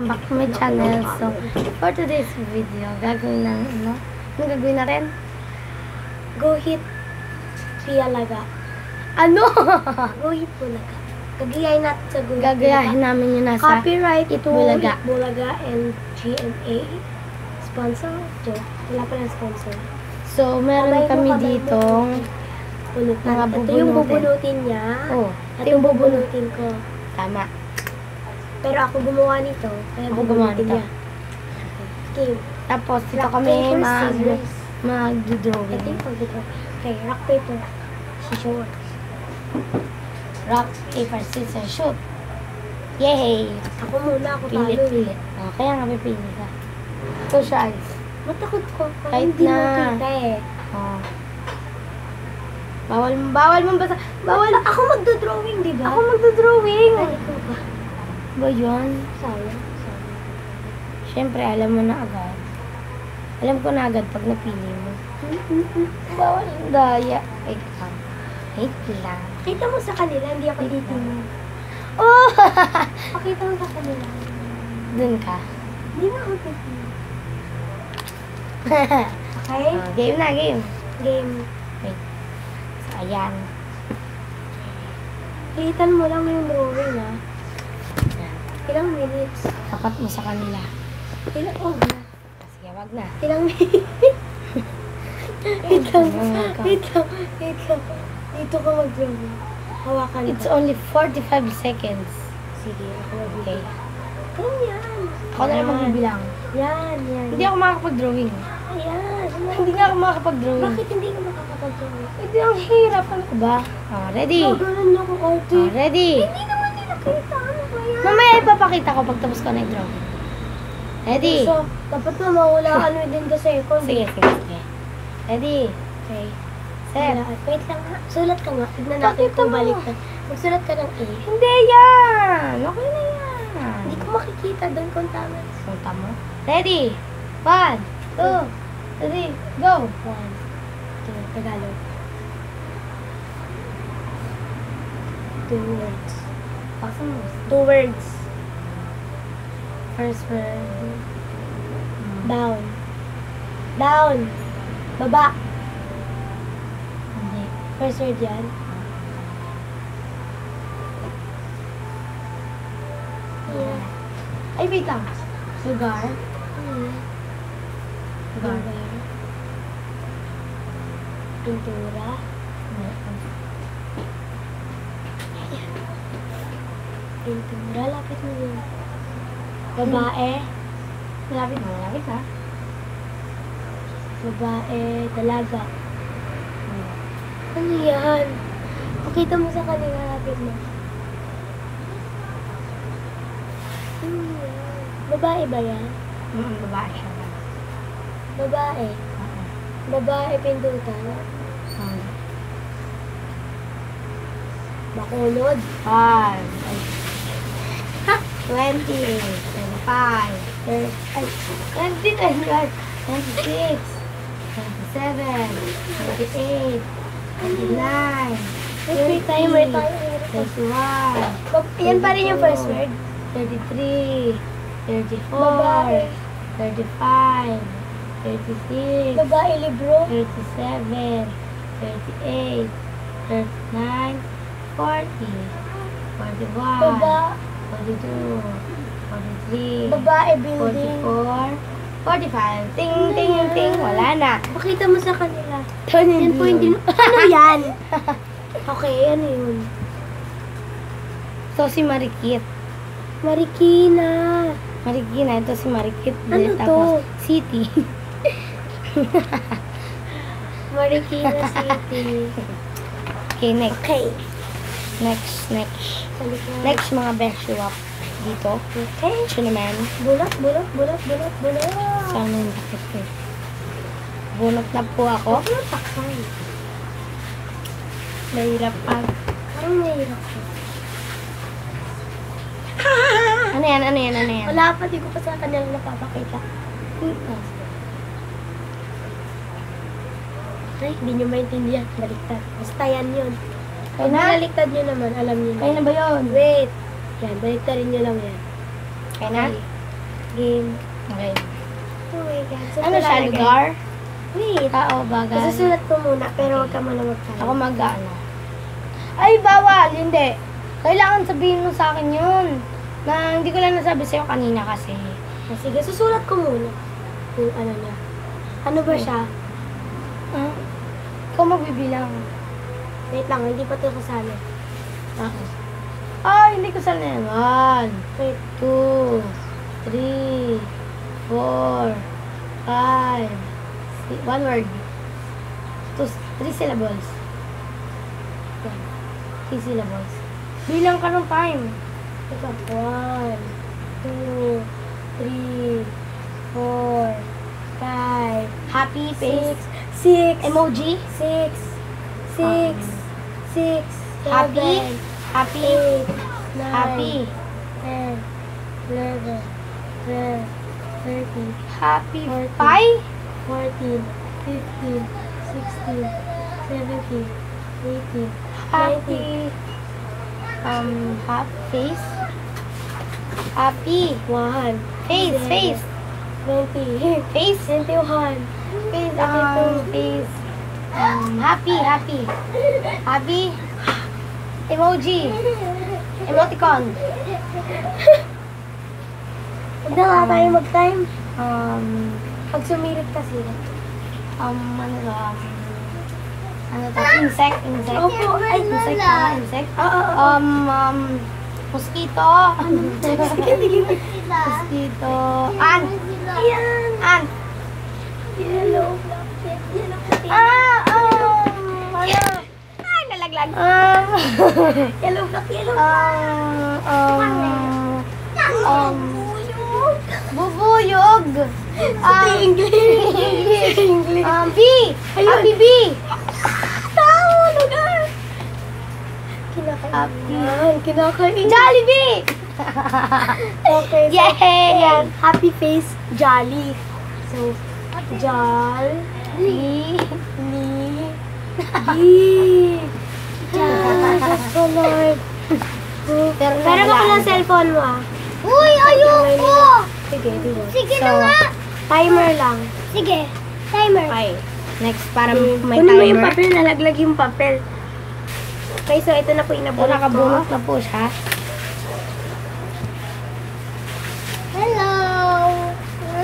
Welcome back to my channel. So, for today's video, gagawin ng ano? Ano gagawin na rin? Go hit Piyalaga. Ano? Go hit Bulaga. Gagayahin natin sa Go hit Gagayahin namin yun nasa Copyright to Bulaga. Bulaga and GMA. Sponsor? Jo, wala pa ng sponsor. So, meron Kamay kami ditong Bunutan. Mga Ito yung bubunutin. bubunutin niya. Oh, Ito yung bubunutin ko. tama. Pero ako gumawa nito. Kaya Ako gumawa nito. niya. Okay. Tapos, dito Rock, kami paper, mag. Ito mag-drawing. yung pag-draw. Okay, rock, paper, scissors. Rock, paper, scissors, shoot. Yay! Ako muna, ako talo. Pilit, eh. pilit. Oh, kaya nga pipili ka. Close your eyes. Matakot ko. Kahit hindi mo na. kita eh. Oh. Bawal, bawal mong basa. Bawal. Ako magdodrawing, di ba? Ako magdodrawing. Ay, ikaw ba? Ba yun? Sayang. Siyempre, alam mo na agad. Alam ko na agad pag napili mo. Bawal ang daya. Wait lang. Wait lang. Pakita mo sa kanila, hindi ako titingin. Oh! Pakita mo sa kanila. Dun ka. Hindi na ako titingin. Okay? Oh, game na, game. Game. Wait. So, ayan. Kilitan mo lang yung drawing, ha? Ilang minutes? Tapat mo sa kanila. Ilang, oh, na. Sige, wag na. Ilang minutes? Wait lang. Wait lang. Wait lang. Dito ka mag-drawing. Hawakan It's only 45 seconds. Sige, ako mag Okay. Ganyan. Ako na lang magbibilang. Yan, yan. Hindi ako makakapag-drawing. Ayan. Hindi nga ako makakapag-drawing. Bakit hindi ka makakapag-drawing? Hindi, ang hirap. Ano ba? Oh, ready? Oh, ganun ako, arte. Oh, ready? Hindi naman nila kita. Ano? Mamaya ipapakita ko pag tapos ko na drawing. Ready? So, dapat na mawalaan within the second. Sige, sige, sige. Ready? Okay. Wala. Wait lang nga. Sulat ka nga. Tignan natin Pakita kung balik ka. Magsulat ka ng A. Hindi yan! Okay na yan. Hindi ko makikita doon kung tama. Punta mo. Ready? One, two, three, go! One. Two. Tagalog. Two words. Two words. First word. Down. Down. Baba. Hindi. First word yan. Yeah. Ay, wait lang. Lugar. Hmm. Lugar. Pintura. Pintura. Lapit mo yun. Babae. Malapit na, malapit na. Babae. Dalaga. Ano yan? Pakita mo sa kanila. Lapit mo. Ano yan? Babae ba yan? Mm, babae siya. Babae. Babae pindutan. Um, Bakulod. Five. Ay. Twenty. Twenty-five. Thirty. Ay. Twenty. Twenty-five. Twenty-six. Twenty-seven. Twenty-eight. Twenty-nine. May timer tayo. Thirty-one. Bab- Yan pa rin yung first word. Thirty-three. Thirty-four. Babae. Thirty-five. Thirty-six. Babae libro. 37, 38, 39, 40, 41, Baba, 42, 43, babae building. 44, 45. Ting, ting, ting. Wala na. Pakita mo sa kanila. Yan po yung din... Ano yan? Okay, ano yun? So, si Marikit. Marikina. Marikina, ito si Marikit. Ano Tapos, City. Marikina City. Okay, next. Okay. Next, next. Next, mga best swap dito. Okay. Ito naman. Bulot, bulot, bulot, bulot, bulot. Sana yung bakit ko. Bunot na po ako. Mo takpan. Mahirap pag. Parang nahihirap ko. Ano yan, ano yan, ano yan? Wala pa, di ko pa sa kanila napapakita. Ay, hindi nyo maintindihan. Baliktad. Basta yan yun. Kaya na? naliktad nyo naman, alam nyo na. Kaya na ba yun? Wait. Yan, baliktarin nyo lang yan. Kaya na? Okay. Game. Okay. Oh my God. Ano siya, lugar? Wait. Tao, bagay? Isusulat ko muna, pero huwag ka muna mag-type. Ako mag-ano. Ay, bawal! Hindi. Kailangan sabihin mo sa akin yun. Na hindi ko lang nasabi sa'yo kanina kasi. Ah, Sige, susulat ko muna. Yung ano niya. Ano ba Okay. siya? Hmm? Ikaw magbibilang. Wait lang, hindi pa ito kasali. Ako. Ah, hindi ko sana yan. One, Wait. two, three, four, five, six, one word. Two, three syllables. Yan. Three syllables. Bilang ka ng time. Ito. One, two, three, four, five, Happy six, face. six, Emoji. six, six, six, Happy. seven, Happy. eight, nine, Happy. ten, eleven, twelve, thirteen, Happy. Forty. Pie. fourteen, fifteen, sixteen, seventeen, eighteen, Happy. Um, happy face. Happy. one, Face, face. twenty, Face. twenty-one, Face, um, face. Um, happy, happy. Happy. Emoji. Emoticon. Huwag na nga tayo mag-time. Um, Pag sumirit kasi. um, ano to, um, ano to, insect, insect. Opo, Ay, insect, ah, insect. Oo, oo, oo. Um, um, mosquito. mosquito. Ant. Ayan. Ant. Yellow. Ah, um, ano? Ay, nalaglag. Um, Yellow blanket, yellow um, um, um, bubuyog. Um, English. English. um, B. Ayun. Happy B. Tao, lugar. Kinakain. Happy. Kinakain. Jollibee. Okay. Yay! Happy face, jolly. So, jolly. Ni. Gi. Diyos ko, Lord. Pero Pero ako ng cellphone mo, ah. Uy, ayoko. Sige, sige. Sige So, Timer lang. Sige. Timer. Okay. Next, para may Kunin mo timer. yung papel, nalaglag yung papel. Okay, so ito na po inabunot ko. nakabunot na po siya. Hello.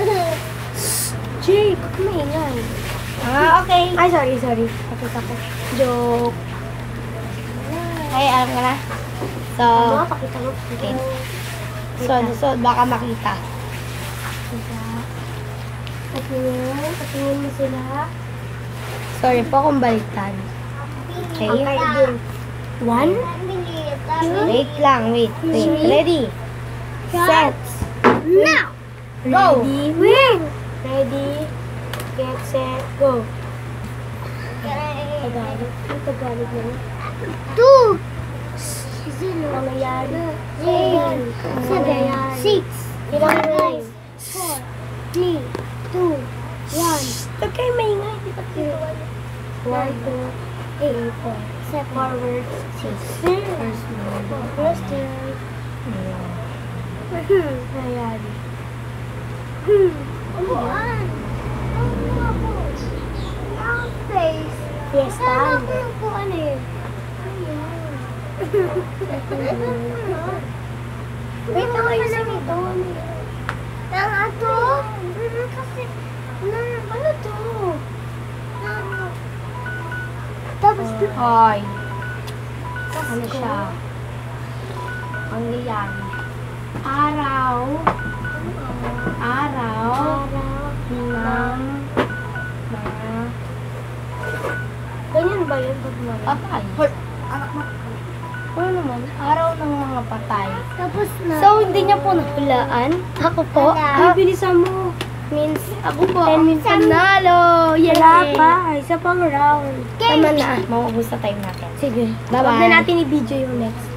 Jake, huwag maingay. Ah, okay. Ay, sorry, sorry. Tapos ako. Joke. Okay, alam ko na. So, Ano, pakita mo. okay. so, so, baka makita. Patingin, patingin mo sila. Sorry po kung baliktad. Okay? Okay. One, Wait lang, wait, wait. Ready? Set. now! Go. Ready! Ready, get, set, go. Tagalog. Yung Tagalog na yun. Two. Nangyayari. Seven. Seven. Six. Ways? Four. Three. Two. One. Huwag kayo maingay. Di ba niyo? One, two, three, four. Seven. Forward. Six. First one. First turn. Nangyayari. Ang face. Yes, Saan stand. ako yung upuan eh? Wait lang kayo sa ito. Kasi, na, ano to? Tapos, Hoy. ano siya? Ang nangyayari. Araw. Araw Araw. ng mga Ganyan ba yun pag mga patay. Anak mo. Ano naman? Araw ng mga patay. Tapos na. So, hindi niya po nahulaan. Ako po. Ay, Ah, bilisan mo. means, ako po. Ang minutes. Panalo! Yay! Wala pa. Isa pang round. Tama na. Maubos na time natin. Sige. Bye-bye. Huwag na natin i-video yung next.